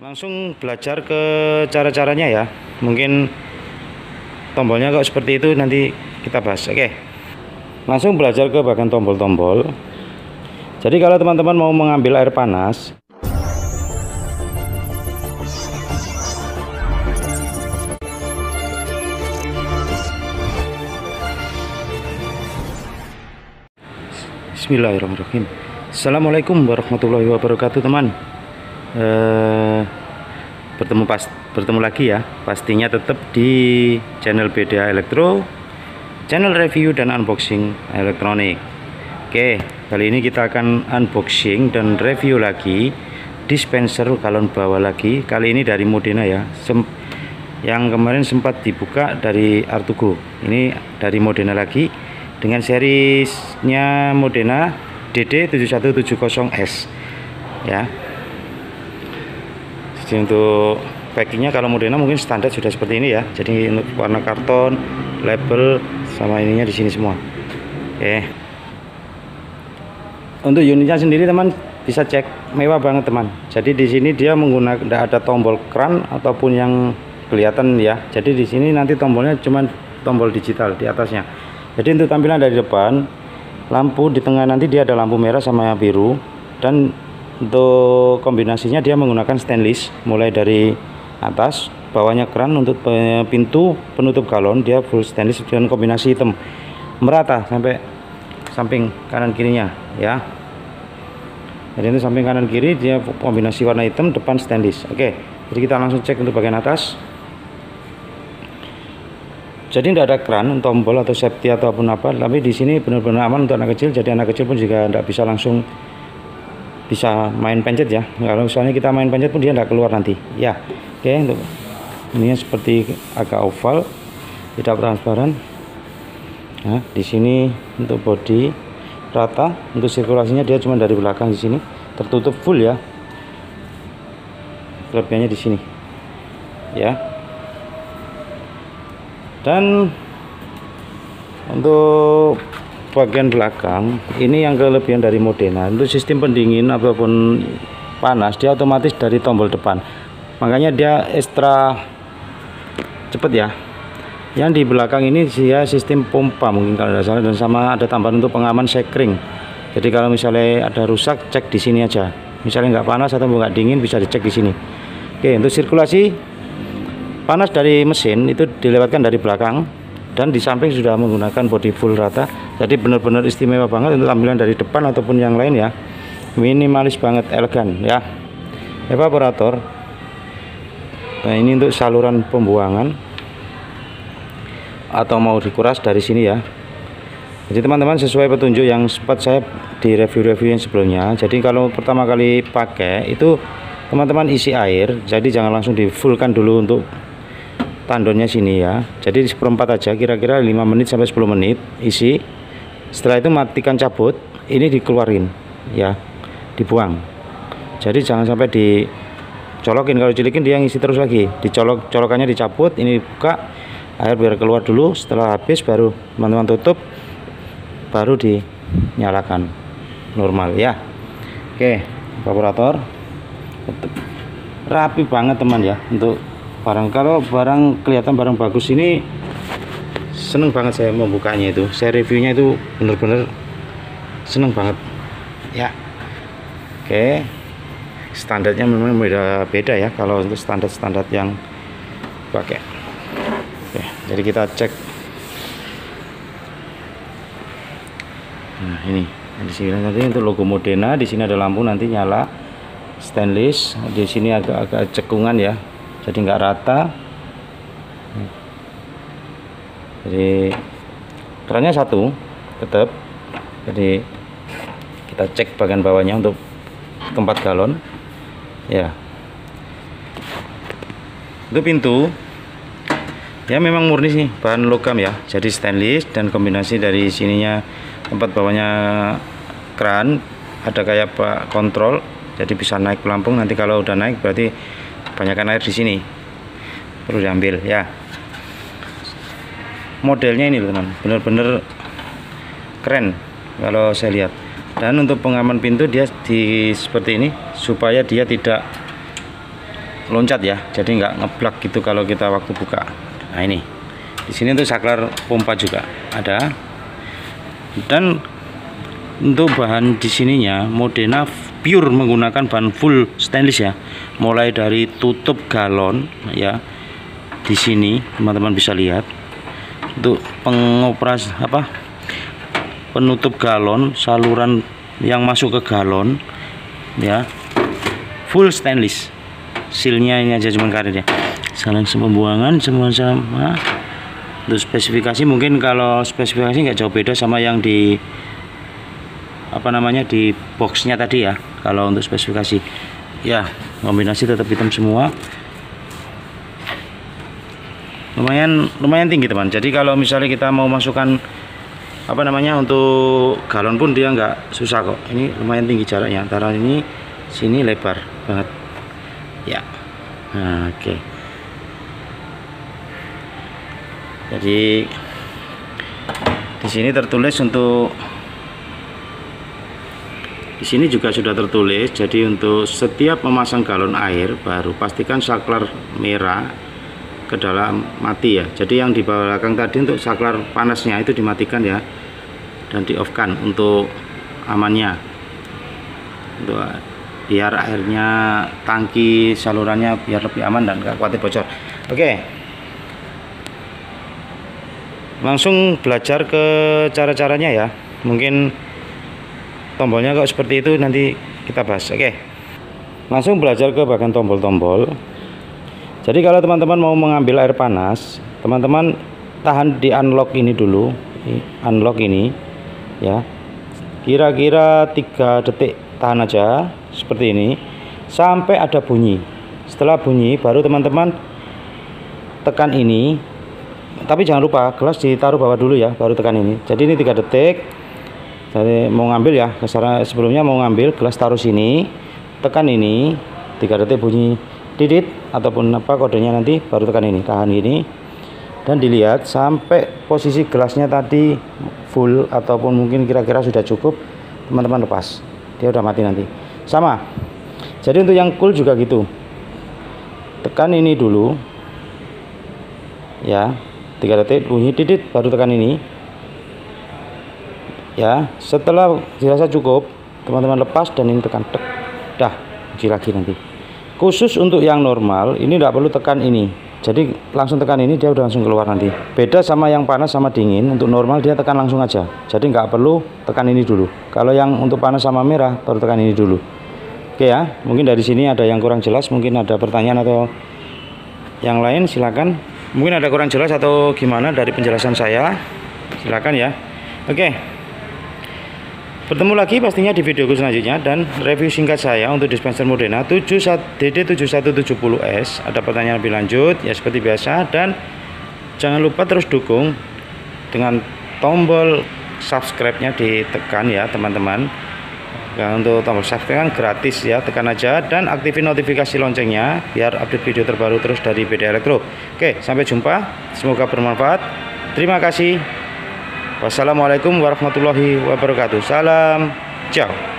Langsung belajar ke cara-caranya ya. Mungkin tombolnya kok seperti itu nanti kita bahas. Oke. Langsung belajar ke bagian tombol-tombol. Jadi kalau teman-teman mau mengambil air panas, Bismillahirrahmanirrahim Assalamualaikum warahmatullahi wabarakatuh teman eh, bertemu pas bertemu lagi ya. Pastinya tetap di channel BDA Elektro channel review dan unboxing elektronik. Oke kali ini kita akan unboxing dan review lagi dispenser galon bawah lagi. Kali ini dari Modena ya. Sem yang kemarin sempat dibuka dari Artugo. Ini dari Modena lagi dengan serisnya Modena DD7170S ya jadi untuk packingnya kalau Modena mungkin standar sudah seperti ini ya. Jadi untuk warna karton label sama ininya di sini semua. Oke. Untuk unitnya sendiri teman bisa cek. Mewah banget teman. Jadi di sini dia menggunakan tidak ada tombol kran ataupun yang kelihatan ya. Jadi di sini nanti tombolnya cuman tombol digital di atasnya. Jadi untuk tampilan dari depan lampu di tengah nanti dia ada lampu merah sama biru. Dan untuk kombinasinya dia menggunakan stainless mulai dari atas bawahnya keran untuk pintu penutup galon dia full stainless dengan kombinasi hitam. Merata sampai samping kanan kirinya ya. Jadi itu samping kanan kiri dia kombinasi warna hitam depan stainless. Oke jadi kita langsung cek untuk bagian atas. Jadi tidak ada keran tombol atau safety ataupun apa tapi di sini benar-benar aman untuk anak kecil jadi anak kecil pun juga tidak bisa langsung bisa main pencet ya. Kalau misalnya kita main pencet pun dia tidak keluar nanti. Ya oke untuk ini seperti agak oval tidak transparan. Nah di sini untuk body rata untuk sirkulasinya dia cuma dari belakang di sini tertutup full ya. Kelebihannya di sini. Ya. Dan untuk bagian belakang ini yang kelebihan dari Modena untuk sistem pendingin ataupun panas dia otomatis dari tombol depan. Makanya dia ekstra cepet ya. Yang di belakang ini dia sistem pompa mungkin kalau tidak salah dan sama ada tambahan untuk pengaman sekring. Jadi kalau misalnya ada rusak cek di sini aja. Misalnya nggak panas atau nggak dingin bisa dicek di sini. Oke untuk sirkulasi panas dari mesin itu dilewatkan dari belakang dan di samping sudah menggunakan body full rata. Jadi benar-benar istimewa banget untuk tampilan dari depan ataupun yang lain ya. Minimalis banget elegan ya. Evaporator. Nah ini untuk saluran pembuangan. Atau mau dikuras dari sini ya. Jadi teman-teman sesuai petunjuk yang sempat saya di review-review yang sebelumnya. Jadi kalau pertama kali pakai itu teman-teman isi air. Jadi jangan langsung di fullkan dulu untuk tandonnya sini ya. Jadi seperempat aja kira-kira 5 menit sampai 10 menit isi. Setelah itu matikan cabut ini dikeluarin ya dibuang. Jadi jangan sampai dicolokin. Kalau cilikin dia ngisi terus lagi. Dicolok colokannya dicabut ini buka air biar keluar dulu. Setelah habis baru teman-teman tutup baru dinyalakan. Normal ya. Oke evaporator. Rapi banget teman ya untuk barang kalau barang kelihatan barang bagus ini seneng banget saya membukanya itu. Saya reviewnya itu bener-bener seneng banget. Ya. Oke. Standarnya memang beda beda ya kalau untuk standar-standar yang pakai. Oke jadi kita cek. Nah ini. Di sini nanti untuk logo Modena di sini ada lampu nanti nyala stainless. Di sini agak-agak cekungan ya jadi nggak rata. Jadi kerannya satu tetap. Jadi kita cek bagian bawahnya untuk tempat galon. Ya. Itu pintu ya memang murni sih bahan logam ya. Jadi stainless dan kombinasi dari sininya tempat bawahnya keran. Ada kayak pak kontrol jadi bisa naik pelampung. Nanti kalau udah naik berarti banyakkan air di sini. Perlu diambil ya. Modelnya ini teman. Bener-bener keren kalau saya lihat. Dan untuk pengaman pintu dia di seperti ini supaya dia tidak loncat ya. Jadi nggak ngeblak gitu kalau kita waktu buka. Nah ini. Di sini untuk saklar pompa juga ada. Dan untuk bahan di sininya Modena pure menggunakan bahan full stainless ya. Mulai dari tutup galon ya. Di sini teman-teman bisa lihat. Untuk pengoperasi apa penutup galon saluran yang masuk ke galon ya. Full stainless. Sealnya ini aja cuma karet ya. Saling pembuangan semua sama. Untuk spesifikasi mungkin kalau spesifikasi nggak jauh beda sama yang di apa namanya di boxnya tadi ya kalau untuk spesifikasi. Ya kombinasi tetap hitam semua. Lumayan lumayan tinggi teman. Jadi kalau misalnya kita mau masukkan apa namanya untuk galon pun dia nggak susah kok. Ini lumayan tinggi jaraknya antara ini sini lebar banget. Ya nah, oke. Okay. jadi di sini tertulis untuk di sini juga sudah tertulis, jadi untuk setiap memasang galon air baru pastikan saklar merah ke dalam mati ya. Jadi yang di belakang tadi untuk saklar panasnya itu dimatikan ya dan di off kan untuk amannya. Untuk biar airnya tangki salurannya biar lebih aman dan gak khawatir bocor. Oke. Langsung belajar ke cara-caranya ya. Mungkin tombolnya kok seperti itu nanti kita bahas oke? Langsung belajar ke bagian tombol-tombol. Jadi kalau teman-teman mau mengambil air panas teman-teman tahan di unlock ini dulu unlock ini ya. Kira-kira tiga detik tahan aja seperti ini. Sampai ada bunyi. Setelah bunyi baru teman-teman tekan ini. Tapi jangan lupa gelas ditaruh bawah dulu ya baru tekan ini. Jadi ini tiga detik jadi mau ngambil ya ke sana sebelumnya mau ngambil gelas taruh sini tekan ini tiga detik bunyi didit ataupun apa kodenya nanti baru tekan ini tahan ini. Dan dilihat sampai posisi gelasnya tadi full ataupun mungkin kira-kira sudah cukup teman-teman lepas. Dia udah mati nanti. Sama. Jadi untuk yang cool juga gitu. Tekan ini dulu. Ya tiga detik bunyi didit baru tekan ini ya setelah dirasa cukup teman-teman lepas dan ini tekan tek. Dah uji lagi nanti. Khusus untuk yang normal ini tidak perlu tekan ini. Jadi langsung tekan ini dia udah langsung keluar nanti. Beda sama yang panas sama dingin untuk normal dia tekan langsung aja. Jadi nggak perlu tekan ini dulu. Kalau yang untuk panas sama merah baru tekan ini dulu. Oke ya mungkin dari sini ada yang kurang jelas mungkin ada pertanyaan atau yang lain silakan. Mungkin ada kurang jelas atau gimana dari penjelasan saya? Silakan ya. Oke Bertemu lagi pastinya di videoku selanjutnya dan review singkat saya untuk dispenser Modena DD7170S. Ada pertanyaan lebih lanjut ya seperti biasa dan jangan lupa terus dukung dengan tombol subscribe-nya ditekan ya teman-teman. Nah, untuk tombol subscribe kan gratis ya, tekan aja dan aktifin notifikasi loncengnya biar update video terbaru terus dari BD Elektro. Oke, sampai jumpa. Semoga bermanfaat. Terima kasih. Wassalamualaikum warahmatullahi wabarakatuh. Salam. Ciao.